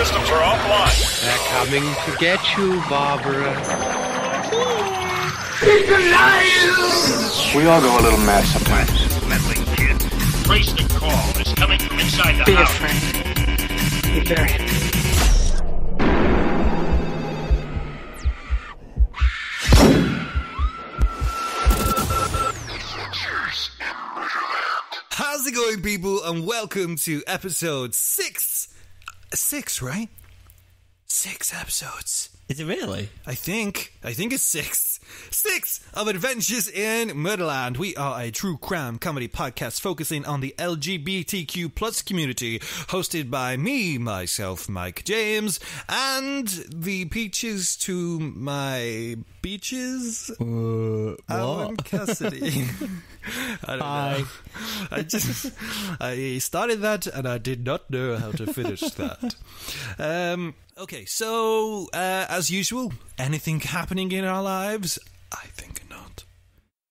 systems are offline. They're coming to get you, Barbara. We all go a little mad sometimes. Meddling kid. Trace the call. It's coming from inside the Be house. afraid. Be very. How's it going, people? And welcome to episode six. Six, right? Six episodes. Is it really? I think. I think it's six. Six of Adventures in Murderland. We are a true crime comedy podcast focusing on the LGBTQ plus community, hosted by me, myself, Mike James, and the peaches to my beaches, Uh, Alan Cassidy. I don't Hi. know. I just I started that and I did not know how to finish that. Um, okay, so uh, as usual, anything happening in our lives? I think not.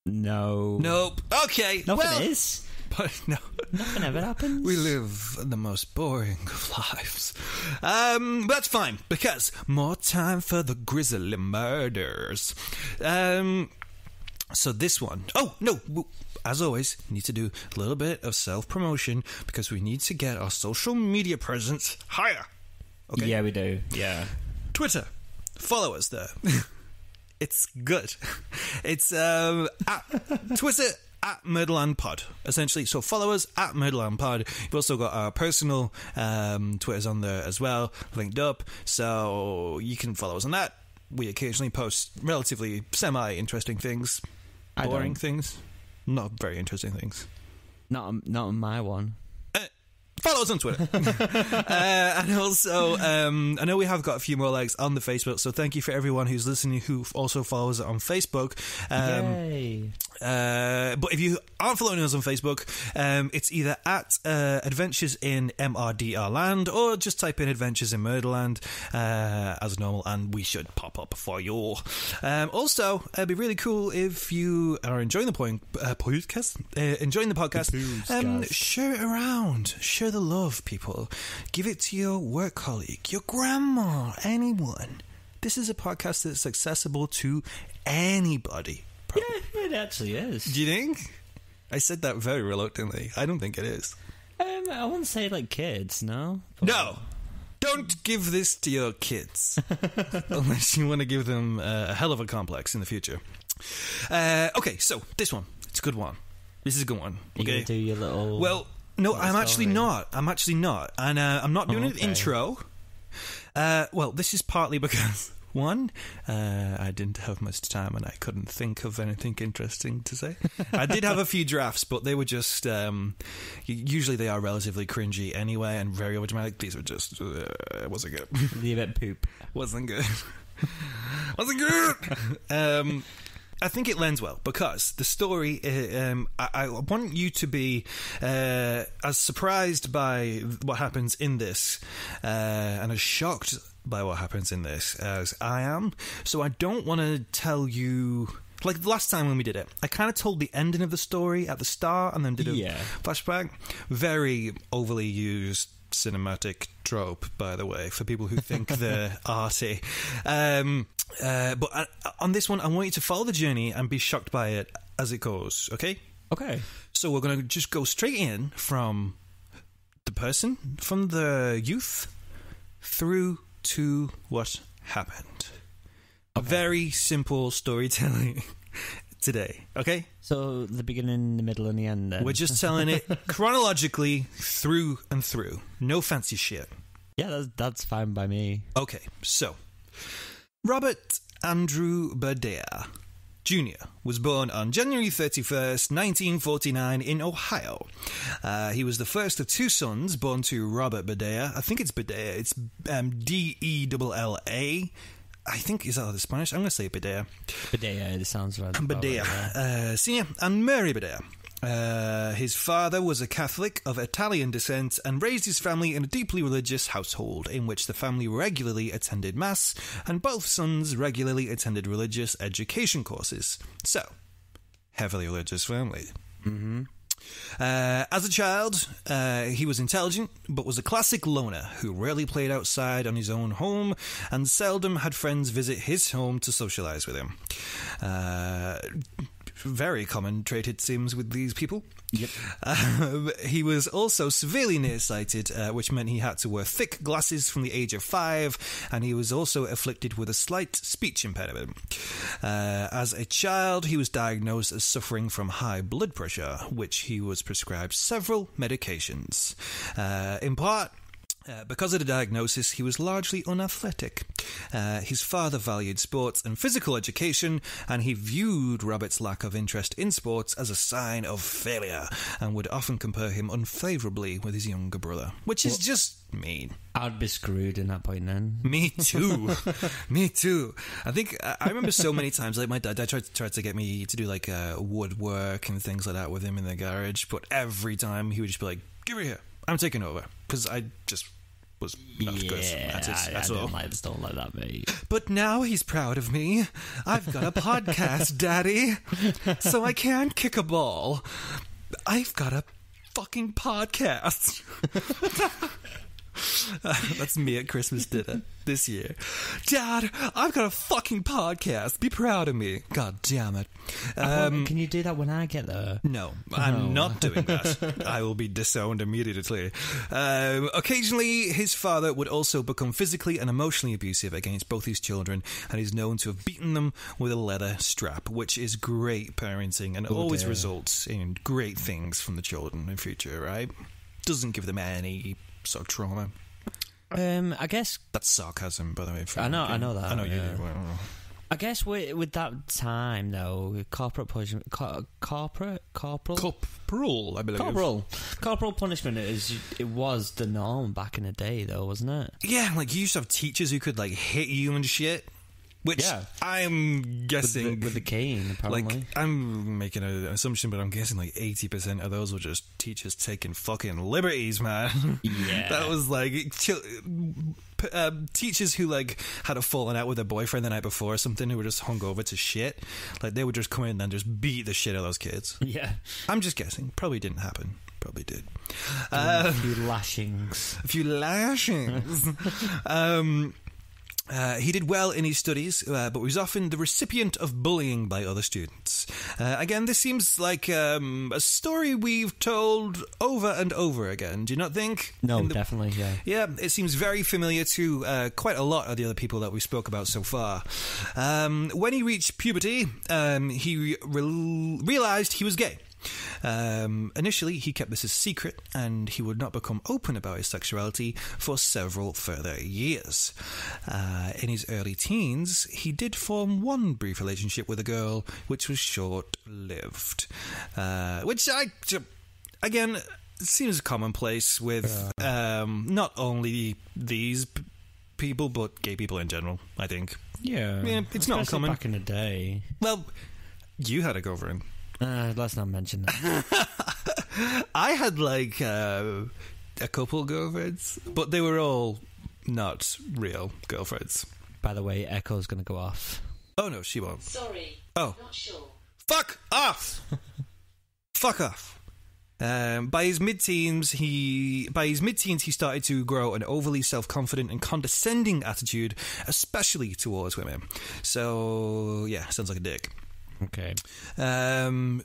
No. Nope. Okay. Nothing well, is. But no. Nothing ever happens. We live the most boring of lives. Um, that's fine because more time for the grisly murders. Um, so this one, oh no, as always, need to do a little bit of self promotion because we need to get our social media presence higher. Okay. Yeah, we do. Yeah. Twitter, follow us there. it's good. It's um, at Twitter at Murderland Pod, essentially. So follow us at Murderland Pod. You've also got our personal um, Twitters on there as well, linked up. So you can follow us on that. We occasionally post relatively semi interesting things, boring things, not very interesting things. Not not on my one. Follow us on Twitter. uh, and also, um, I know we have got a few more likes on the Facebook, so thank you for everyone who's listening who also follows it on Facebook. Um, Yay. uh, but if you aren't following us on Facebook, um, it's either at uh, Adventures in MRDR Land or just type in Adventures in Murderland uh, as normal, and we should pop up for you. Um, also, it'd be really cool if you are enjoying the point, uh, podcast, uh, enjoying the podcast. Um, podcast. share it around, share the love, people. Give it to your work colleague, your grandma, anyone. This is a podcast that's accessible to anybody. Yeah, it actually is. Do you think? I said that very reluctantly. I don't think it is. Um, I wouldn't say like kids, no. No! Don't give this to your kids. Unless you want to give them a hell of a complex in the future. Uh, okay, so this one. It's a good one. This is a good one. You Okay. gonna do your little. Well, no, I'm actually story. not. I'm actually not. And uh, I'm not doing Oh, an intro. Uh, well, this is partly because. One, uh, I didn't have much time and I couldn't think of anything interesting to say. I did have a few drafts, but they were just. Um, usually they are relatively cringy anyway and very overdramatic. These were just. Uh, it wasn't good. leave it poop. wasn't good. wasn't good. Um, I think it lends well because the story. uh, Um, I, I want you to be uh, as surprised by what happens in this uh, and as shocked by what happens in this as I am. So I don't want to tell you. Like the last time when we did it, I kind of told the ending of the story at the start and then did a Yeah. flashback. Very overly used cinematic trope, by the way, for people who think they're arty. Um, uh, but uh, on this one, I want you to follow the journey and be shocked by it as it goes. Okay, Okay. so we're going to just go straight in from the person, from the youth, through to what happened. A very simple storytelling today. Okay. So the beginning, the middle, and the end. Then. We're just telling it chronologically through and through. No fancy shit. yeah, that's that's fine by me. Okay, so Robert Andrew Berdella Jr. was born on January 31st, 1949, in Ohio. Uh, he was the first of two sons born to Robert Berdella. I think it's Berdella. It's um, D E L L A. I think is that the Spanish? I'm going to say Berdella. Berdella, it sounds right. Berdella, uh, Senior, and Mary Berdella. Uh, his father was a Catholic of Italian descent and raised his family in a deeply religious household in which the family regularly attended Mass and both sons regularly attended religious education courses. So, heavily religious family. Uh, as a child, uh, he was intelligent, but was a classic loner who rarely played outside on his own home and seldom had friends visit his home to socialize with him. Uh, very common trait, it seems, with these people. Yep. Um, he was also severely nearsighted, uh, which meant he had to wear thick glasses from the age of five, and he was also afflicted with a slight speech impediment. Uh, as a child, he was diagnosed as suffering from high blood pressure, which he was prescribed several medications. Uh, in part, uh, because of the diagnosis, he was largely unathletic. Uh, his father valued sports and physical education, and he viewed Robert's lack of interest in sports as a sign of failure, and would often compare him unfavourably with his younger brother, which is just mean. I'd be screwed in that point then. Me too. me too. I think I remember so many times. Like my dad, dad tried tried to get me to do like uh, woodwork and things like that with him in the garage, but every time he would just be like, "Give her here, I'm taking over," because I just was not good yeah, at it. I, I all. like, don't like that, mate. But now he's proud of me. I've got a podcast, Daddy. So I can kick a ball. I've got a fucking podcast. That's me at Christmas dinner this year. Dad, I've got a fucking podcast. Be proud of me. God damn it. Um, Can you do that when I get there? no, I'm No. not doing that. I will be disowned immediately. Um, occasionally, his father would also become physically and emotionally abusive against both his children, and is known to have beaten them with a leather strap, which is great parenting and always dear. results in great things from the children in future, right? Doesn't give them any sort of trauma. Um, I guess That's sarcasm, by the way. for- I know- I know that, I know you. yeah. well, I guess with with that time though, corporate punishment, cor- corporate corporal. Corporal, I believe. Corporal, corporal punishment is it was the norm back in the day, though, wasn't it? Yeah, like you used to have teachers who could like hit you and shit. Which Yeah. I'm With guessing the, with the cane, apparently. like I'm making an assumption, but I'm guessing like eighty percent of those were just teachers taking fucking liberties, man. Yeah. that was like um, teachers who like had a falling out with their boyfriend the night before or something, who were just hung over to shit. Like they would just come in and then just beat the shit out of those kids. yeah, I'm just guessing. Probably didn't happen. Probably did. a few lashings. a few lashings. um, uh, he did well in his studies, uh, but was often the recipient of bullying by other students. Uh, again, this seems like um, a story we've told over and over again. Do you not think? No, the- definitely, yeah. yeah, it seems very familiar to uh, quite a lot of the other people that we spoke about so far. Um, when he reached puberty, um, he re- realized he was gay. Um, initially, he kept this a secret, and he would not become open about his sexuality for several further years. Uh, in his early teens, he did form one brief relationship with a girl, which was short lived. Uh, which I. Again, seems commonplace with um, not only these people, but gay people in general, I think. Yeah, Yeah, it's not Especially uncommon. back in the day. Well, you had a girlfriend. Uh, let's not mention that. I had like uh, a couple girlfriends, but they were all not real girlfriends. By the way, Echo's going to go off. Oh no, she won't. Sorry. Oh. Not sure. Fuck off! Fuck off. Um, by his mid-teens, he by his mid-teens he started to grow an overly self-confident and condescending attitude, especially towards women. So yeah, sounds like a dick. Okay. Um,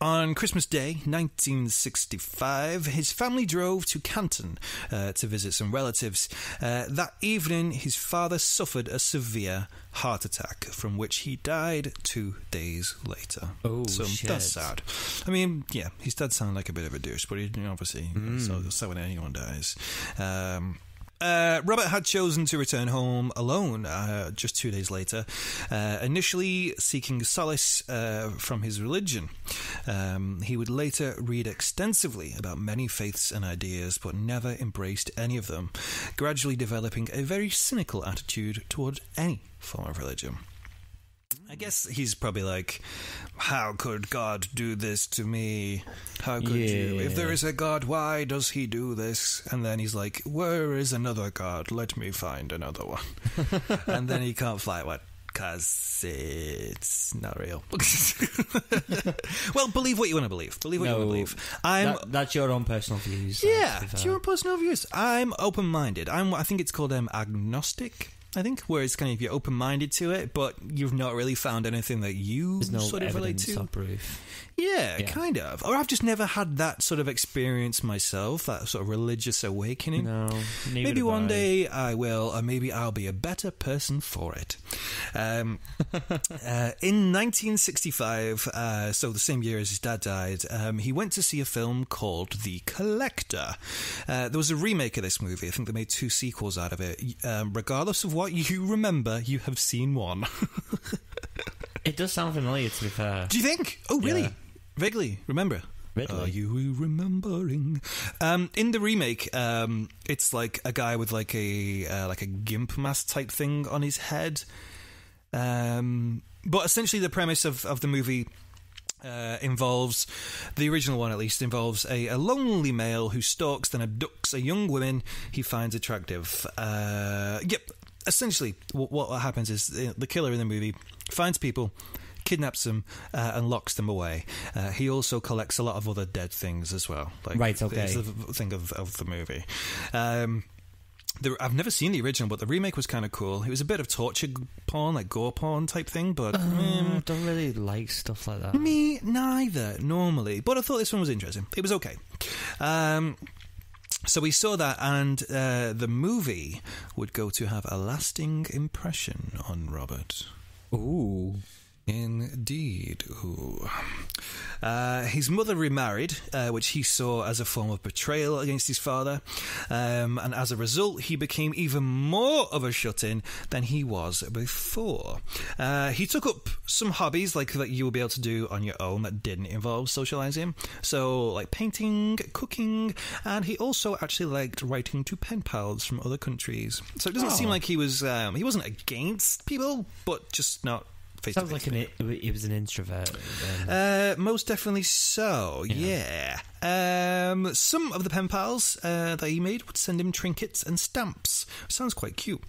on Christmas Day, 1965, his family drove to Canton uh, to visit some relatives. Uh, that evening, his father suffered a severe heart attack, from which he died two days later. Oh, so shit. that's sad. I mean, yeah, his dad sounded like a bit of a douche, but he, obviously, so, so when anyone dies. Um, uh, Robert had chosen to return home alone uh, just two days later, uh, initially seeking solace uh, from his religion. Um, he would later read extensively about many faiths and ideas, but never embraced any of them, gradually developing a very cynical attitude toward any form of religion. I guess he's probably like, How could God do this to me? How could you? If there is a God, why does he do this? And then he's like, Where is another God? Let me find another one. and then he can't fly what? because it's not real. well, believe what you want to believe. Believe what you want to believe. I'm That- that's your own personal views. uh, yeah, it's your personal views. I'm open-minded. I'm. I think it's called um, agnostic. I think where it's kind of you're open-minded to it, but you've not really found anything that you There's no sort of relate to. proof. Yeah, Yeah. kind of. Or I've just never had that sort of experience myself, that sort of religious awakening. No, Maybe one I. day I will, or maybe I'll be a better person for it. Um, uh, in 1965, uh, so the same year as his dad died, um, he went to see a film called The Collector. Uh, there was a remake of this movie. I think they made two sequels out of it. Um, regardless of what you remember, you have seen one. It does sound familiar, to be fair. Do you think? Oh, really? Yeah. Vaguely remember. Vaguely. Are you remembering? Um, in the remake, um, it's like a guy with like a uh, like a gimp mask type thing on his head. Um, but essentially, the premise of, of the movie uh, involves the original one, at least, involves a, a lonely male who stalks then abducts a young woman he finds attractive. Uh, yep. Essentially, what, what happens is the, the killer in the movie finds people, kidnaps them, uh, and locks them away. Uh, he also collects a lot of other dead things as well. Like, Right, okay. It's the thing of, of the movie. Um, the, I've never seen the original, but the remake was kind of cool. It was a bit of torture porn, like gore porn type thing, but I don't really like stuff like that. me neither, normally. But I thought this one was interesting. It was okay. Um, so we saw that, and uh, the movie would go to have a lasting impression on Robert. Ooh. Indeed. Uh, his mother remarried, uh, which he saw as a form of betrayal against his father, um, and as a result, he became even more of a shut-in than he was before. Uh, he took up some hobbies like that you will be able to do on your own that didn't involve socializing, so like painting, cooking, and he also actually liked writing to pen pals from other countries. So it doesn't seem Oh. like he was um, he wasn't against people, but just not. Sounds face-to-face like an, he was an introvert. uh, most definitely so. Yeah. Um, some of the pen pals uh, that he made would send him trinkets and stamps. Sounds quite cute.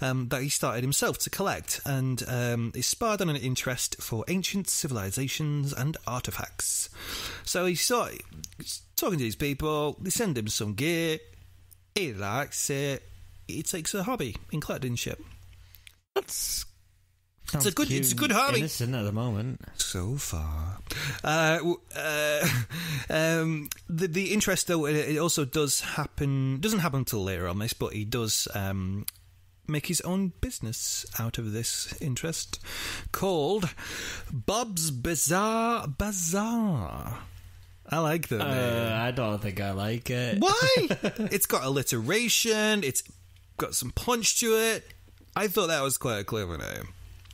Um, that he started himself to collect, and um, it sparred on an interest for ancient civilizations and artifacts. So he started talking to these people. They send him some gear. He likes it. He takes a hobby in collecting shit. That's It's a good- cute it's a good and hobby. Innocent at the moment. so far. Uh, uh, um, the the interest though it, it also does happen doesn't happen until later on this, but he does um, make his own business out of this interest called Bob's Bizarre Bazaar. I like that. name. Uh, I don't think I like it. Why? it's got alliteration. It's got some punch to it. I thought that was quite a clever name.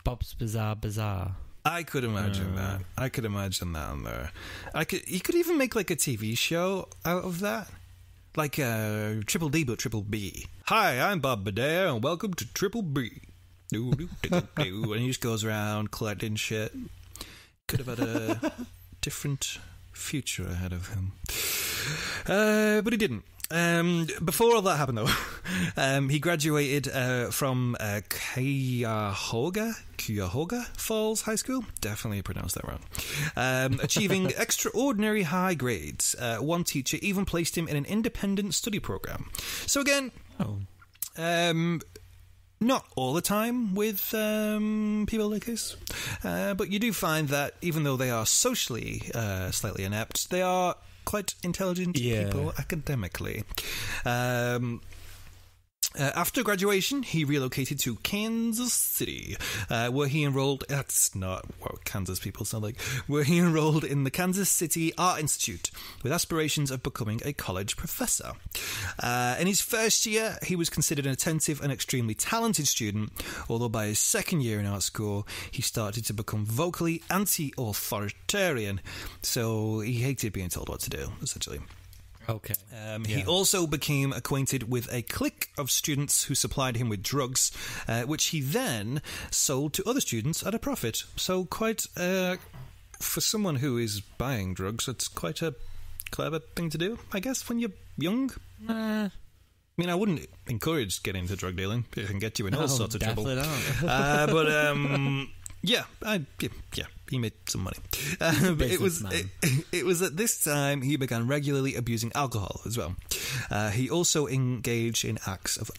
Bob's Bizarre Bizarre. I could imagine that. I could imagine that on there. I could. You could even make like a TV show out of that, like uh, Triple D but Triple B. Hi, I'm Bob Badare, and welcome to Triple B. Doo, doo, doo, doo. and he just goes around collecting shit. Could have had a different future ahead of him, uh, but he didn't. Um, before all that happened, though, um, he graduated uh, from uh, Cuyahoga, Cuyahoga Falls High School. Definitely pronounced that wrong. Um, achieving extraordinary high grades. Uh, one teacher even placed him in an independent study program. So again, Oh. um, not all the time with um, people like this, uh, but you do find that even though they are socially uh, slightly inept, they are quite intelligent Yeah. people academically. Um, uh, after graduation, he relocated to Kansas City, uh, where he enrolled. That's not what Kansas people sound like. Where he enrolled in the Kansas City Art Institute with aspirations of becoming a college professor. Uh, in his first year, he was considered an attentive and extremely talented student, although by his second year in art school, he started to become vocally anti authoritarian. So he hated being told what to do, essentially. Okay. Um, He also became acquainted with a clique of students who supplied him with drugs, uh, which he then sold to other students at a profit. So, quite uh, for someone who is buying drugs, it's quite a clever thing to do, I guess, when you're young. Uh, mean, I wouldn't encourage getting into drug dealing. It can get you in all Oh, sorts of trouble. uh, but um, yeah, I, yeah, yeah, he made some money. Uh, but it was it, it was at this time he began regularly abusing alcohol as well. Uh, he also engaged in acts of